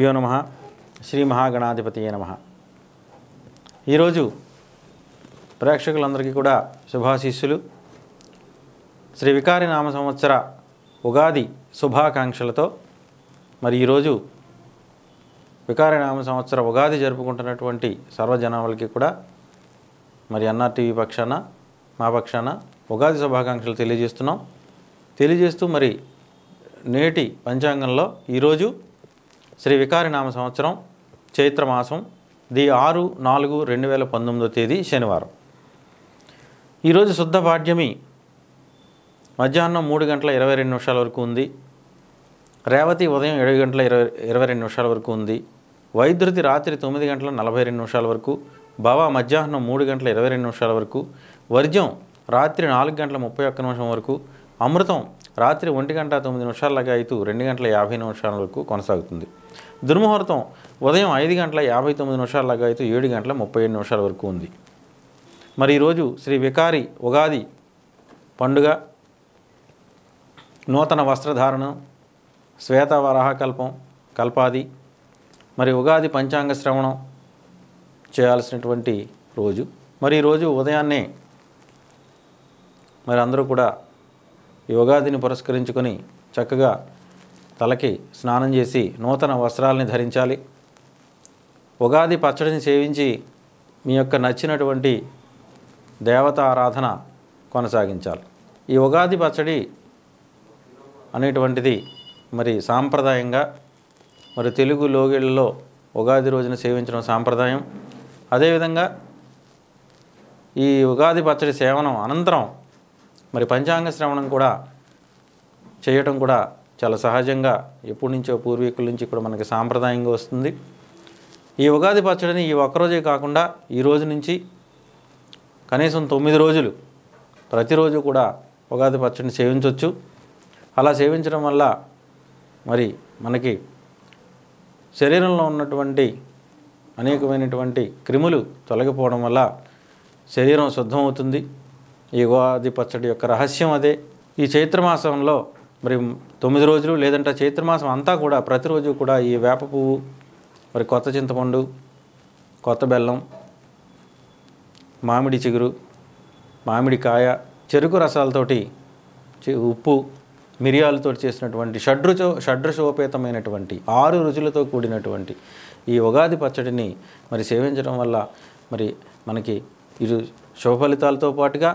గురుభ్యో నమ. శ్రీ మహాగణాధిపతియే నమ. ఈరోజు ప్రేక్షకులందరికీ కూడా శుభాశీస్సులు. శ్రీ వికారి నామ సంవత్సర ఉగాది శుభాకాంక్షలతో మరి ఈరోజు వికారి నామ సంవత్సర ఉగాది జరుపుకుంటున్నటువంటి సర్వజనాలకి కూడా మరి ఎన్ఆర్టీవీ పక్షాన మా పక్షాన ఉగాది శుభాకాంక్షలు తెలియజేస్తున్నాం. తెలియజేస్తూ మరి నేటి పంచాంగంలో ఈరోజు శ్రీ వికారి నామ సంవత్సరం చైత్రమాసం ది ఆరు నాలుగు రెండు వేల పంతొమ్మిదో తేదీ శనివారం. ఈరోజు శుద్ధ పాడ్యమి మధ్యాహ్నం మూడు గంటల ఇరవై రెండు నిమిషాల వరకు ఉంది. రేవతి ఉదయం ఏడు గంటల ఇరవై ఇరవై రెండు నిమిషాల వరకు ఉంది. వైద్యుతి రాత్రి తొమ్మిది గంటల నలభై రెండు నిమిషాల వరకు భవ మధ్యాహ్నం మూడు గంటల ఇరవై రెండు నిమిషాల వరకు వర్జ్యం రాత్రి నాలుగు గంటల ముప్పై ఒక్క నిమిషం వరకు అమృతం రాత్రి ఒంటి గంట తొమ్మిది నిమిషాలగా అయితే రెండు గంటల యాభై నిమిషాల వరకు కొనసాగుతుంది. దుర్ముహూర్తం ఉదయం ఐదు గంటల యాభై తొమ్మిది నిమిషాలగా అయితే ఏడు గంటల ముప్పై ఏడు నిమిషాల వరకు ఉంది. మరి ఈరోజు శ్రీ వికారి ఉగాది పండుగ నూతన వస్త్రధారణం శ్వేత వరాహకల్పం కల్పాది మరి ఉగాది పంచాంగ శ్రవణం చేయాల్సినటువంటి రోజు. మరి ఈరోజు ఉదయాన్నే మరి అందరూ కూడా ఈ ఉగాదిని పురస్కరించుకొని చక్కగా తలకి స్నానం చేసి నూతన వస్త్రాలని ధరించాలి. ఉగాది పచ్చడిని సేవించి మీ యొక్క నచ్చినటువంటి దేవత ఆరాధన కొనసాగించాలి. ఈ ఉగాది పచ్చడి అనేటువంటిది మరి సాంప్రదాయంగా మరి తెలుగు లోగిళ్ళలో ఉగాది రోజున సేవించడం సాంప్రదాయం. అదేవిధంగా ఈ ఉగాది పచ్చడి సేవనం అనంతరం మరి పంచాంగ శ్రవణం కూడా చేయటం కూడా చాలా సహజంగా ఎప్పటి నుంచో పూర్వీకుల నుంచి కూడా మనకి సాంప్రదాయంగా వస్తుంది. ఈ ఉగాది పచ్చడిని ఈ ఒక్కరోజే కాకుండా ఈ రోజు నుంచి కనీసం తొమ్మిది రోజులు ప్రతిరోజు కూడా ఉగాది పచ్చడిని సేవించవచ్చు అలా సేవించడం వల్ల మరి మనకి శరీరంలో ఉన్నటువంటి అనేకమైనటువంటి క్రిములు తొలగిపోవడం వల్ల శరీరం శుద్ధమవుతుంది. ఈ ఉగాది పచ్చడి యొక్క రహస్యం అదే. ఈ చైత్రమాసంలో మరి తొమ్మిది రోజులు లేదంటే చైత్రమాసం అంతా కూడా ప్రతిరోజు కూడా ఈ వేప పువ్వు మరి కొత్త చింతపండు కొత్త బెల్లం మామిడి చిగురు మామిడి కాయ చెరుకు రసాలతోటి ఉప్పు మిరియాలతో చేసినటువంటి షడ్రుచో షడ్రుశోపేతమైనటువంటి ఆరు రుచులతో కూడినటువంటి ఈ ఉగాది పచ్చడిని మరి సేవించడం వల్ల మరి మనకి ఇరు శుభ ఫలితాలతో పాటుగా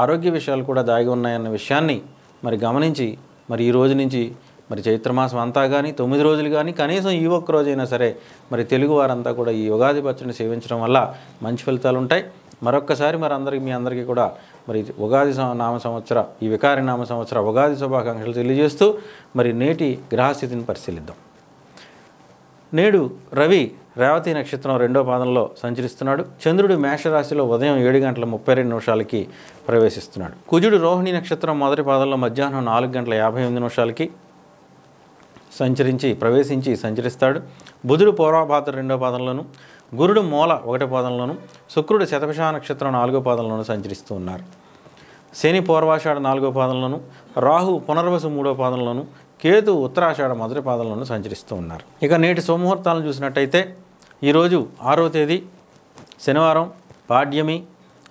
ఆరోగ్య విషయాలు కూడా దాగి ఉన్నాయన్న విషయాన్ని మరి గమనించి మరి ఈ రోజు నుంచి మరి చైత్రమాసం అంతా కానీ తొమ్మిది రోజులు కానీ కనీసం ఈ ఒక్క రోజైనా సరే మరి తెలుగు వారంతా కూడా ఈ ఉగాది పచ్చడిని సేవించడం వల్ల మంచి ఫలితాలు ఉంటాయి. మరొక్కసారి మరి అందరికీ మీ అందరికీ కూడా మరి ఉగాది నామ సంవత్సర ఈ వికారి నామ సంవత్సర ఉగాది శుభాకాంక్షలు తెలియజేస్తూ మరి నేటి గ్రహస్థితిని పరిశీలిద్దాం. నేడు రవి రేవతి నక్షత్రం రెండో పాదంలో సంచరిస్తున్నాడు. చంద్రుడు మేషరాశిలో ఉదయం ఏడు గంటల ముప్పై రెండు నిమిషాలకి ప్రవేశిస్తున్నాడు. కుజుడు రోహిణి నక్షత్రం మొదటి పాదంలో మధ్యాహ్నం నాలుగు గంటల యాభై ఎనిమిది నిమిషాలకి సంచరించి ప్రవేశించి సంచరిస్తాడు. బుధుడు పూర్వభాద్ర రెండో పాదంలోను గురుడు మూల ఒకటో పాదంలోను శుక్రుడు శతభిష నక్షత్రం నాలుగో పాదంలోను సంచరిస్తూ ఉన్నారు. శని పూర్వాషాఢ నాలుగో పాదంలోను రాహు పునర్వసు మూడో పాదంలోను కేతు ఉత్తరాషాఢ మొదటి పాదంలోనూ సంచరిస్తూ ఉన్నారు. ఇక నేటి సోమముహూర్తాలను చూసినట్టయితే ఈరోజు ఆరో తేదీ శనివారం పాడ్యమి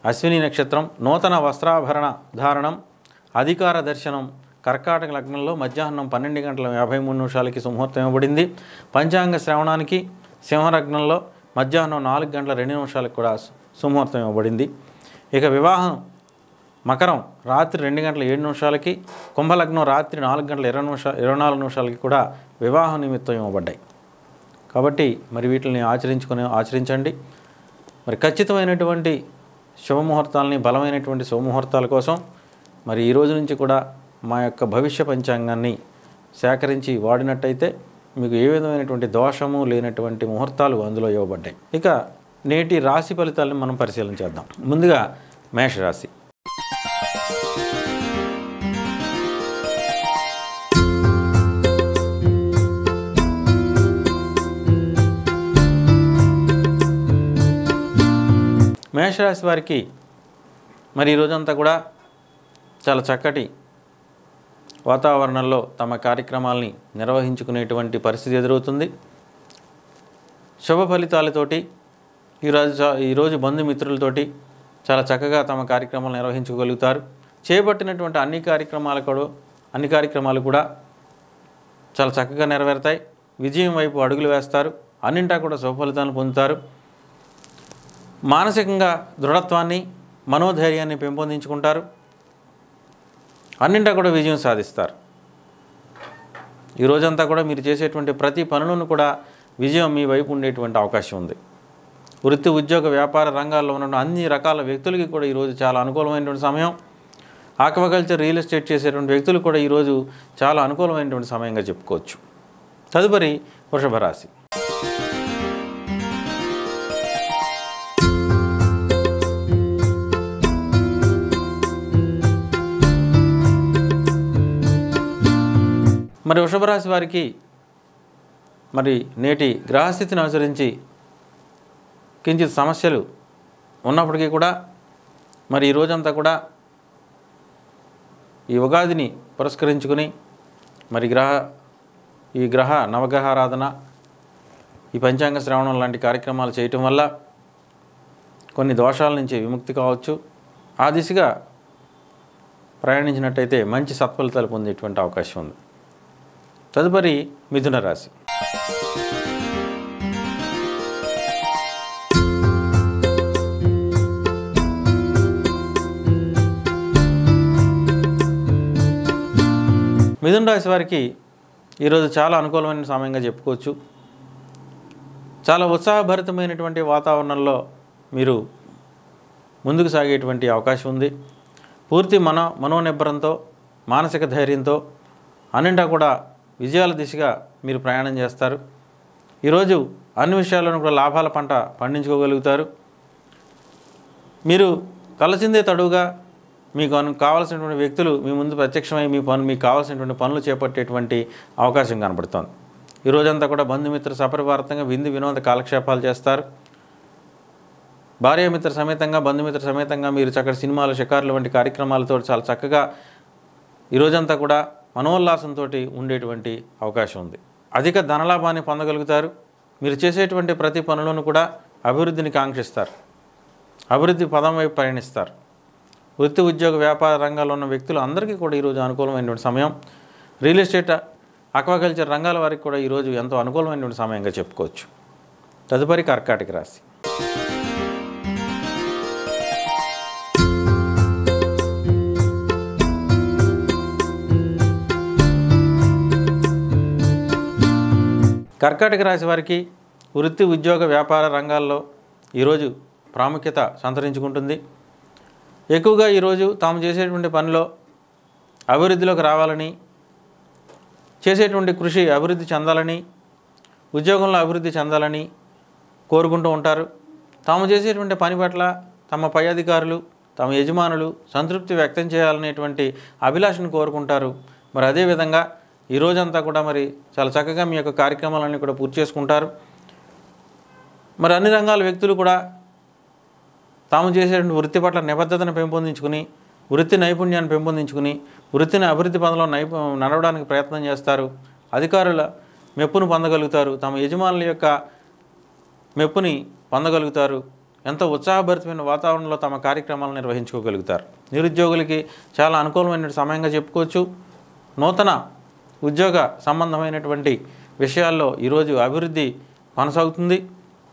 అశ్విని నక్షత్రం నూతన వస్త్రాభరణ ధారణం అధికార దర్శనం కర్కాటక లగ్నంలో మధ్యాహ్నం పన్నెండు గంటల యాభై మూడు నిమిషాలకి సుముహూర్తం ఇవ్వబడింది. పంచాంగ శ్రవణానికి సింహలగ్నంలో మధ్యాహ్నం నాలుగు గంటల రెండు నిమిషాలకు కూడా సుముహూర్తం ఇవ్వబడింది. ఇక వివాహం మకరం రాత్రి రెండు గంటల ఏడు నిమిషాలకి కుంభలగ్నం రాత్రి నాలుగు గంటల ఇరవై నిమిషాలు ఇరవై నాలుగు నిమిషాలకి కూడా వివాహ నిమిత్తం ఇవ్వబడ్డాయి. కాబట్టి మరి వీటిని ఆచరించుకొని ఆచరించండి. మరి ఖచ్చితమైనటువంటి శుభముహూర్తాలని బలమైనటువంటి శుభముహూర్తాల కోసం మరి ఈ రోజు నుంచి కూడా మా యొక్క భవిష్య పంచాంగాన్ని సేకరించి వాడినట్టయితే మీకు ఏ విధమైనటువంటి దోషము లేనటువంటి ముహూర్తాలు అందులో ఇవ్వబడ్డాయి. ఇక నేటి రాశి ఫలితాలను మనం పరిశీలన చేద్దాం. ముందుగా మేషరాశి. మేషరాశి వారికి మరి ఈ రోజంతా కూడా చాలా చక్కటి వాతావరణంలో తమ కార్యక్రమాల్ని నిర్వహించుకునేటువంటి పరిస్థితి ఎదురవుతుంది. శుభ ఫలితాలతోటి ఈరోజు ఈరోజు బంధుమిత్రులతోటి చాలా చక్కగా తమ కార్యక్రమాలు నిర్వహించుకోగలుగుతారు చేపట్టినటువంటి అన్ని కార్యక్రమాలు కూడా అన్ని కార్యక్రమాలు కూడా చాలా చక్కగా నెరవేరుతాయి. విజయం వైపు అడుగులు వేస్తారు. అన్నింటా కూడా శుభ ఫలితాలను పొందుతారు. మానసికంగా దృఢత్వాన్ని మనోధైర్యాన్ని పెంపొందించుకుంటారు. అన్నింటా కూడా విజయం సాధిస్తారు. ఈ రోజంతా కూడా మీరు చేసేటువంటి ప్రతి పనులను కూడా విజయం మీ వైపు ఉండేటువంటి అవకాశం ఉంది. వృత్తి ఉద్యోగ వ్యాపార రంగాల్లో ఉన్న అన్ని రకాల వ్యక్తులకి కూడా ఈరోజు చాలా అనుకూలమైనటువంటి సమయం. ఆక్వాకల్చర్ రియల్ ఎస్టేట్ చేసేటువంటి వ్యక్తులు కూడా ఈరోజు చాలా అనుకూలమైనటువంటి సమయంగా చెప్పుకోవచ్చు. తదుపరి వృషభ రాశి. మరి వృషభ రాశి వారికి మరి నేటి గ్రహస్థితిని అనుసరించి కించిత్ సమస్యలు ఉన్నప్పటికీ కూడా మరి ఈ రోజంతా కూడా ఈ ఉగాదిని పురస్కరించుకుని మరి గ్రహ ఈ గ్రహ నవగ్రహారాధన ఈ పంచాంగ శ్రవణం లాంటి కార్యక్రమాలు చేయటం వల్ల కొన్ని దోషాల నుంచి విముక్తి కావచ్చు. ఆ దిశగా ప్రయాణించినట్టయితే మంచి సత్ఫలితాలు పొందేటువంటి అవకాశం ఉంది. తదుపరి మిథున రాశి. మిథున రాశి వారికి ఈరోజు చాలా అనుకూలమైన సమయంగా చెప్పుకోవచ్చు. చాలా ఉత్సాహభరితమైనటువంటి వాతావరణంలో మీరు ముందుకు సాగేటువంటి అవకాశం ఉంది. పూర్తి మన మనోనిబ్బరంతో మానసిక ధైర్యంతో అన్నింటా కూడా విజయాల దిశగా మీరు ప్రయాణం చేస్తారు. ఈరోజు అన్ని విషయాల్లోనూ కూడా లాభాల పంట పండించుకోగలుగుతారు. మీరు తలచిందే తడువుగా మీకు అను కావాల్సినటువంటి వ్యక్తులు మీ ముందు ప్రత్యక్షమై మీ పని మీకు కావాల్సినటువంటి పనులు చేపట్టేటువంటి అవకాశం కనబడుతోంది. ఈ రోజంతా కూడా బంధుమిత్ర సపరివారంగా విందు వినోద కాలక్షేపాలు చేస్తారు. భార్యామిత్ర సమేతంగా బంధుమిత్ర సమేతంగా మీరు చక్కటి సినిమాలు షికారులు వంటి కార్యక్రమాలతో చాలా చక్కగా ఈ రోజంతా కూడా మనోల్లాసంతో ఉండేటువంటి అవకాశం ఉంది. అధిక ధనలాభాన్ని పొందగలుగుతారు. మీరు చేసేటువంటి ప్రతి పనులను కూడా అభివృద్ధిని కాంక్షిస్తారు. అభివృద్ధి పదం వైపు పయనిస్తారు. వృత్తి ఉద్యోగ వ్యాపార రంగాల్లో ఉన్న వ్యక్తులు అందరికీ కూడా ఈరోజు అనుకూలమైనటువంటి సమయం. రియల్ ఎస్టేట్ అక్వాకల్చర్ రంగాల వారికి కూడా ఈరోజు ఎంతో అనుకూలమైనటువంటి సమయంగా చెప్పుకోవచ్చు. తదుపరి కర్కాటక రాశి. కర్కాటక రాశి వారికి వృత్తి ఉద్యోగ వ్యాపార రంగాల్లో ఈరోజు ప్రాముఖ్యత సంతరించుకుంటుంది. ఎక్కువగా ఈరోజు తాము చేసేటువంటి పనిలో అభివృద్ధిలోకి రావాలని చేసేటువంటి కృషి అభివృద్ధి చెందాలని ఉద్యోగంలో అభివృద్ధి చెందాలని కోరుకుంటూ ఉంటారు. తాము చేసేటువంటి పని పట్ల తమ పై అధికారులు తమ యజమానులు సంతృప్తి వ్యక్తం చేయాలనేటువంటి అభిలాషను కోరుకుంటారు. మరి అదేవిధంగా ఈ రోజంతా కూడా మరి చాలా చక్కగా మీ యొక్క కార్యక్రమాలన్నీ కూడా పూర్తి చేసుకుంటారు. మరి అన్ని రంగాల వ్యక్తులు కూడా తాము చేసేటువంటి వృత్తి పట్ల నిబద్ధతను పెంపొందించుకుని వృత్తి నైపుణ్యాన్ని పెంపొందించుకుని వృత్తిని అభివృద్ధి పనులో నైపు నడవడానికి ప్రయత్నం చేస్తారు. అధికారుల మెప్పును పొందగలుగుతారు. తమ యజమానుల యొక్క మెప్పుని పొందగలుగుతారు. ఎంతో ఉత్సాహభరితమైన వాతావరణంలో తమ కార్యక్రమాలు నిర్వహించుకోగలుగుతారు. నిరుద్యోగులకి చాలా అనుకూలమైన సమయంగా చెప్పుకోవచ్చు. నూతన ఉద్యోగ సంబంధమైనటువంటి విషయాల్లో ఈరోజు అభివృద్ధి కొనసాగుతుంది.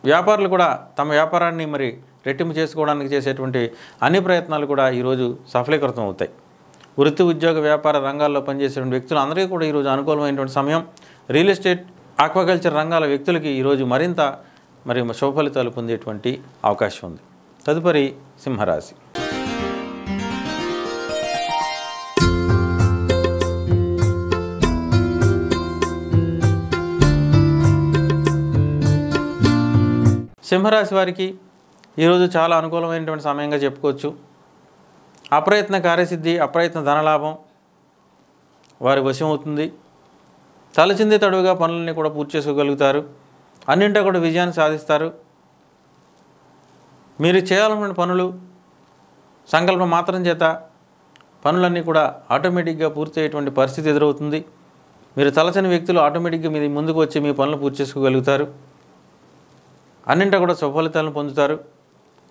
వ్యాపారులు కూడా తమ వ్యాపారాన్ని మరి రెట్టింపు చేసుకోవడానికి చేసేటువంటి అన్ని ప్రయత్నాలు కూడా ఈరోజు సఫలీకృతం అవుతాయి. వృత్తి ఉద్యోగ వ్యాపార రంగాల్లో పనిచేసేటువంటి వ్యక్తులు అందరికీ కూడా ఈరోజు అనుకూలమైనటువంటి సమయం. రియల్ ఎస్టేట్ ఆక్వాకల్చర్ రంగాల వ్యక్తులకి ఈరోజు మరింత మరి శుభ ఫలితాలు పొందేటువంటి అవకాశం ఉంది. తదుపరి సింహరాశి. సింహరాశి వారికి ఈరోజు చాలా అనుకూలమైనటువంటి సమయంగా చెప్పుకోవచ్చు. అప్రయత్న కార్యసిద్ధి అప్రయత్న ధనలాభం వారి వశం అవుతుంది. తలచింది తడువుగా పనులన్నీ కూడా పూర్తి చేసుకోగలుగుతారు. అన్నింటా కూడా విజయాన్ని సాధిస్తారు. మీరు చేయాలనుకున్న పనులు సంకల్పం మాత్రం చేత పనులన్నీ కూడా ఆటోమేటిక్గా పూర్తి అయ్యేటువంటి పరిస్థితి ఎదురవుతుంది. మీరు తలచని వ్యక్తులు ఆటోమేటిక్గా మీ ముందుకు వచ్చి మీ పనులు పూర్తి చేసుకోగలుగుతారు. అన్నింటా కూడా సుఫలితాలను పొందుతారు.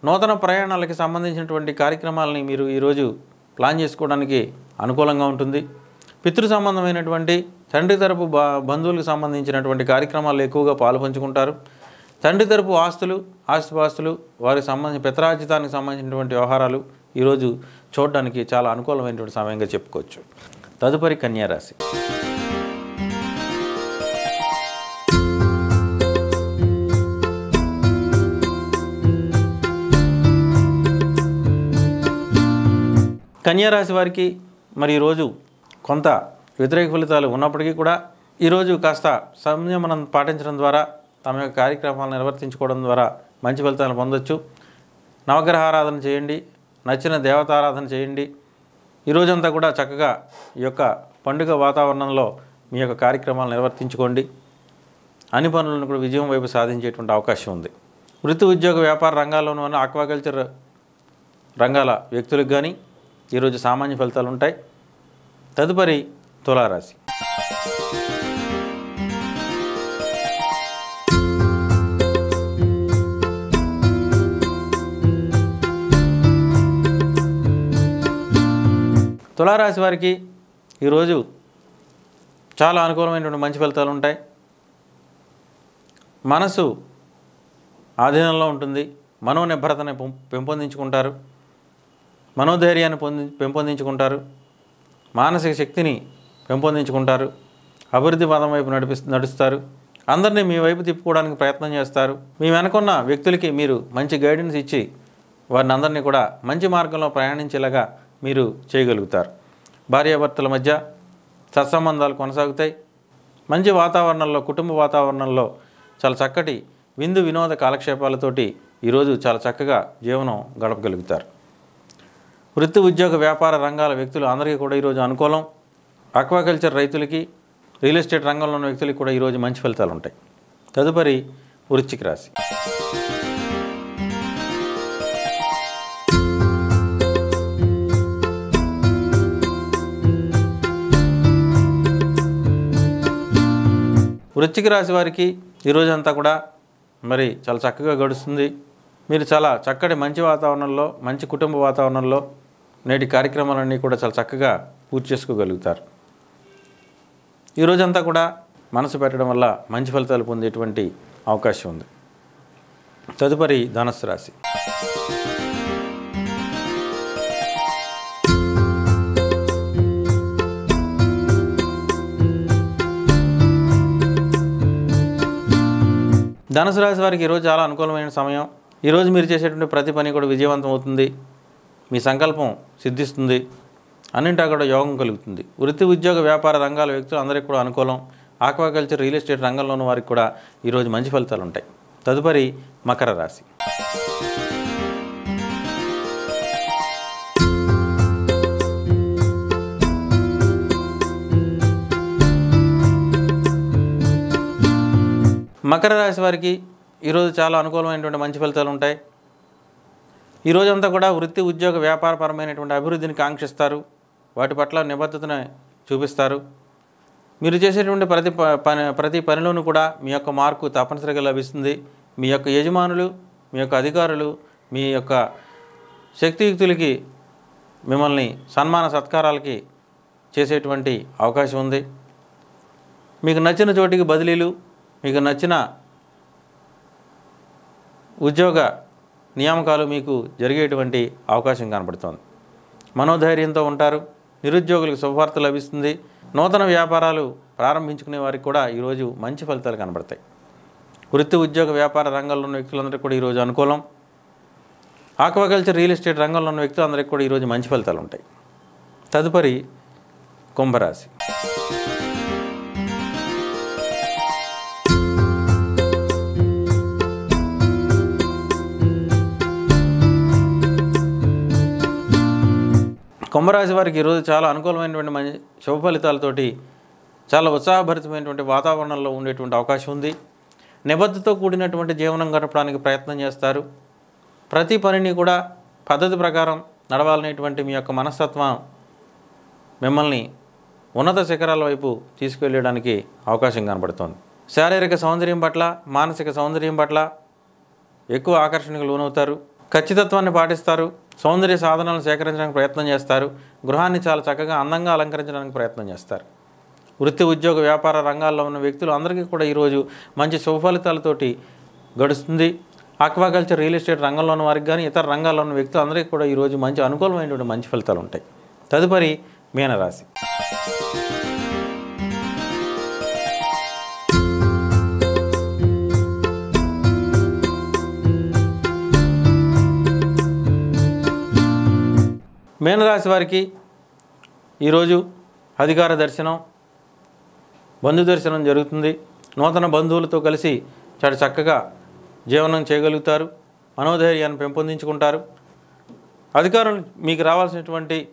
నూతన ప్రయాణాలకి సంబంధించినటువంటి కార్యక్రమాలని మీరు ఈరోజు ప్లాన్ చేసుకోవడానికి అనుకూలంగా ఉంటుంది. పితృ సంబంధమైనటువంటి తండ్రి తరపు బంధువులకు సంబంధించినటువంటి కార్యక్రమాలు ఎక్కువగా పాలు పంచుకుంటారు. తండ్రి తరపు ఆస్తులు ఆస్తిపాస్తులు వారికి సంబంధించిన పితరాజితానికి సంబంధించినటువంటి వ్యవహారాలు ఈరోజు చూడడానికి చాలా అనుకూలమైనటువంటి సమయంగా చెప్పుకోవచ్చు. తదుపరి కన్యారాశి కన్యారాశి వారికి మరి ఈరోజు కొంత వ్యతిరేక ఫలితాలు ఉన్నప్పటికీ కూడా ఈరోజు కాస్త సంయమనం పాటించడం ద్వారా తమ యొక్క కార్యక్రమాలను నిర్వర్తించుకోవడం ద్వారా మంచి ఫలితాలను పొందొచ్చు. నవగ్రహ ఆరాధన చేయండి నచ్చిన దేవతారాధన చేయండి. ఈ రోజంతా కూడా చక్కగా ఈ యొక్క పండుగ వాతావరణంలో మీ యొక్క కార్యక్రమాలు నిర్వర్తించుకోండి. అన్ని పనులను కూడా విజయం వైపు సాధించేటువంటి అవకాశం ఉంది. వృత్తి ఉద్యోగ వ్యాపార రంగాల్లోనూ ఉన్న ఆక్వాకల్చర్ రంగాల వ్యక్తులకు కానీ ఈరోజు సామాన్య ఫలితాలు ఉంటాయి. తదుపరి తులారాశి. తులారాశి వారికి ఈరోజు చాలా అనుకూలమైనటువంటి మంచి ఫలితాలు ఉంటాయి. మనసు ఆధీనంలో ఉంటుంది. మనోనిర్భరతని పెం- పెంపొందించుకుంటారు. మనోధైర్యాన్ని పొంది పెంపొందించుకుంటారు. మానసిక శక్తిని పెంపొందించుకుంటారు. అభివృద్ధి పదం వైపు నడిపి నడుస్తారు. అందరినీ మీ వైపు తిప్పుకోవడానికి ప్రయత్నం చేస్తారు. మీ వెనకున్న వ్యక్తులకి మీరు మంచి గైడెన్స్ ఇచ్చి వారిని అందరినీ కూడా మంచి మార్గంలో ప్రయాణించేలాగా మీరు చేయగలుగుతారు. భార్యాభర్తల మధ్య సత్సంబంధాలు కొనసాగుతాయి. మంచి వాతావరణంలో కుటుంబ వాతావరణంలో చాలా చక్కటి విందు వినోద కాలక్షేపాలతోటి ఈరోజు చాలా చక్కగా జీవనం గడపగలుగుతారు. వృత్తి ఉద్యోగ వ్యాపార రంగాల వ్యక్తులు అందరికీ కూడా ఈరోజు అనుకూలం. ఆక్వాకల్చర్ రైతులకి రియల్ ఎస్టేట్ రంగంలో ఉన్న వ్యక్తులకి కూడా ఈరోజు మంచి ఫలితాలు ఉంటాయి. తదుపరి వృచ్చిక రాశి. వృత్తికి రాశి వారికి ఈ రోజంతా కూడా మరి చాలా చక్కగా గడుస్తుంది. మీరు చాలా చక్కటి మంచి వాతావరణంలో మంచి కుటుంబ వాతావరణంలో నేటి కార్యక్రమాలన్నీ కూడా చాలా చక్కగా పూర్తి చేసుకోగలుగుతారు. ఈ రోజంతా కూడా మనసు పెట్టడం వల్ల మంచి ఫలితాలు పొందేటువంటి అవకాశం ఉంది. తదుపరి ధనస్సు రాశి. ధనుసు రాశి వారికి ఈరోజు చాలా అనుకూలమైన సమయం. ఈరోజు మీరు చేసేటువంటి ప్రతి పని కూడా విజయవంతం అవుతుంది. మీ సంకల్పం సిద్ధిస్తుంది అన్నింటా కూడా యోగం కలుగుతుంది. వృత్తి ఉద్యోగ వ్యాపార రంగాల వ్యక్తులు అందరికీ కూడా అనుకూలం. ఆక్వాకల్చర్ రియల్ ఎస్టేట్ రంగంలో ఉన్న వారికి కూడా ఈరోజు మంచి ఫలితాలు ఉంటాయి. తదుపరి మకర రాశి. మకర రాశి వారికి ఈరోజు చాలా అనుకూలమైనటువంటి మంచి ఫలితాలు ఉంటాయి. ఈ రోజంతా కూడా వృత్తి ఉద్యోగ వ్యాపారపరమైనటువంటి అభివృద్ధిని కాంక్షిస్తారు. వాటి పట్ల నిబద్ధతను చూపిస్తారు. మీరు చేసేటువంటి ప్రతి ప- పని ప్రతి పనిలోనూ కూడా మీ యొక్క మార్కు తప్పనిసరిగా లభిస్తుంది. మీ యొక్క యజమానులు మీ యొక్క అధికారులు మీ యొక్క శక్తియుక్తులకి మిమ్మల్ని సన్మాన సత్కారాలకి చేసేటువంటి అవకాశం ఉంది. మీకు నచ్చిన చోటికి బదిలీలు మీకు నచ్చిన ఉద్యోగ నియామకాలు మీకు జరిగేటువంటి అవకాశం కనబడుతోంది. మనోధైర్యంతో ఉంటారు. నిరుద్యోగులకు శుభవార్త లభిస్తుంది. నూతన వ్యాపారాలు ప్రారంభించుకునే వారికి కూడా ఈరోజు మంచి ఫలితాలు కనబడతాయి. వృత్తి ఉద్యోగ వ్యాపార రంగంలో ఉన్న వ్యక్తులందరికీ కూడా ఈరోజు అనుకూలం. ఆక్వాకల్చర్ రియల్ ఎస్టేట్ రంగంలో ఉన్న వ్యక్తులందరికీ కూడా ఈరోజు మంచి ఫలితాలు ఉంటాయి. తదుపరి కుంభరాశి. కుంభరాశి వారికి ఈరోజు చాలా అనుకూలమైనటువంటి మంచి శుభ ఫలితాలతోటి చాలా ఉత్సాహభరితమైనటువంటి వాతావరణంలో ఉండేటువంటి అవకాశం ఉంది. నిబద్ధతో కూడినటువంటి జీవనం గడపడానికి ప్రయత్నం చేస్తారు. ప్రతి పనిని కూడా పద్ధతి ప్రకారం నడవాలనేటువంటి మీ యొక్క మనస్తత్వం మిమ్మల్ని ఉన్నత శిఖరాల వైపు తీసుకెళ్ళడానికి అవకాశం కనబడుతోంది. శారీరక సౌందర్యం పట్ల మానసిక సౌందర్యం పట్ల ఎక్కువ ఆకర్షణకు లోనవుతారు. ఖచ్చితత్వాన్ని పాటిస్తారు సౌందర్య సాధనాలను సేకరించడానికి ప్రయత్నం చేస్తారు గృహాన్ని చాలా చక్కగా అందంగా అలంకరించడానికి ప్రయత్నం చేస్తారు. వృత్తి ఉద్యోగ వ్యాపార రంగాల్లో ఉన్న వ్యక్తులు అందరికీ కూడా ఈరోజు మంచి సుఫలితాలతోటి గడుస్తుంది. ఆక్వాకల్చర్ రియల్ ఎస్టేట్ రంగంలో ఉన్న వారికి కానీ ఇతర రంగాల్లో ఉన్న వ్యక్తులు అందరికీ కూడా ఈరోజు మంచి అనుకూలమైనటువంటి మంచి ఫలితాలు ఉంటాయి. తదుపరి మీనరాశి. మీనరాశి వారికి ఈరోజు అధికార దర్శనం బంధు దర్శనం జరుగుతుంది. నూతన బంధువులతో కలిసి చాలా చక్కగా జీవనం చేయగలుగుతారు మనోధైర్యాన్ని పెంపొందించుకుంటారు. అధికారులు మీకు రావాల్సినటువంటి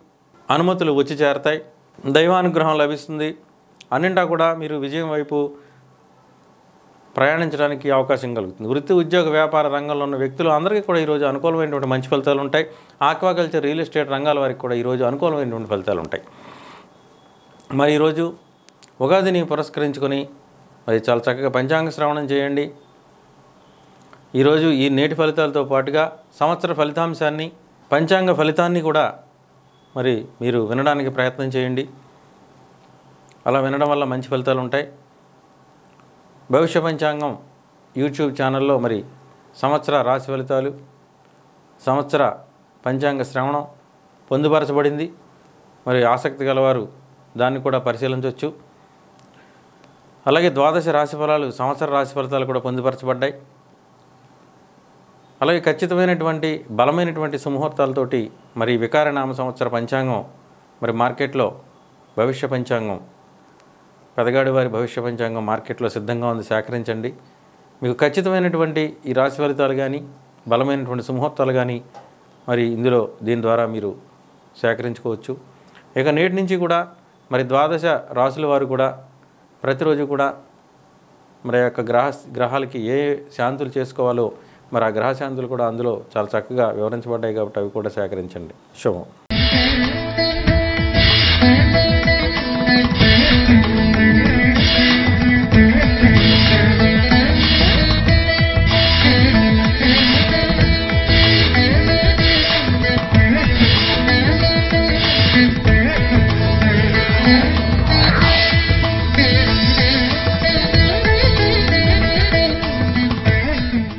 అనుమతులు వచ్చి చేరతాయి. దైవానుగ్రహం లభిస్తుంది. అన్నింటా కూడా మీరు విజయం వైపు ప్రయాణించడానికి అవకాశం కలుగుతుంది. వృత్తి ఉద్యోగ వ్యాపార రంగంలో ఉన్న వ్యక్తులు అందరికీ కూడా ఈరోజు అనుకూలమైనటువంటి మంచి ఫలితాలు ఉంటాయి. ఆక్వాకల్చర్ రియల్ ఎస్టేట్ రంగాల వారికి కూడా ఈరోజు అనుకూలమైనటువంటి ఫలితాలు ఉంటాయి. మరి ఈరోజు ఉగాదిని పురస్కరించుకొని మరి చాలా చక్కగా పంచాంగ శ్రవణం చేయండి. ఈరోజు ఈ నేటి ఫలితాలతో పాటుగా సంవత్సర ఫలితాంశాన్ని పంచాంగ ఫలితాన్ని కూడా మరి మీరు వినడానికి ప్రయత్నం చేయండి. అలా వినడం వల్ల మంచి ఫలితాలు ఉంటాయి. భవిష్య పంచాంగం యూట్యూబ్ ఛానల్లో మరి సంవత్సర రాశి ఫలితాలు సంవత్సర పంచాంగ శ్రవణం పొందుపరచబడింది. మరి ఆసక్తి గలవారు దాన్ని కూడా పరిశీలించవచ్చు అలాగే ద్వాదశ రాశి ఫలాలు సంవత్సర రాశి ఫలితాలు కూడా పొందుపరచబడ్డాయి. అలాగే ఖచ్చితమైనటువంటి బలమైనటువంటి సుముహూర్తాలతోటి మరి వికారనామ సంవత్సర పంచాంగం మరి మార్కెట్లో భవిష్య పంచాంగం పెదగాడి వారి భవిష్య పంచాంగం మార్కెట్లో సిద్ధంగా ఉంది సేకరించండి. మీకు ఖచ్చితమైనటువంటి ఈ రాశి ఫలితాలు కానీ బలమైనటువంటి సుముహూర్తాలు కానీ మరి ఇందులో దీని ద్వారా మీరు సేకరించుకోవచ్చు. ఇక నేటి నుంచి కూడా మరి ద్వాదశ రాసుల వారు కూడా ప్రతిరోజు కూడా మరి యొక్క గ్రహ గ్రహాలకి ఏ శాంతులు చేసుకోవాలో మరి ఆ గ్రహ శాంతులు కూడా అందులో చాలా చక్కగా వివరించబడ్డాయి కాబట్టి అవి కూడా సేకరించండి. శుభం.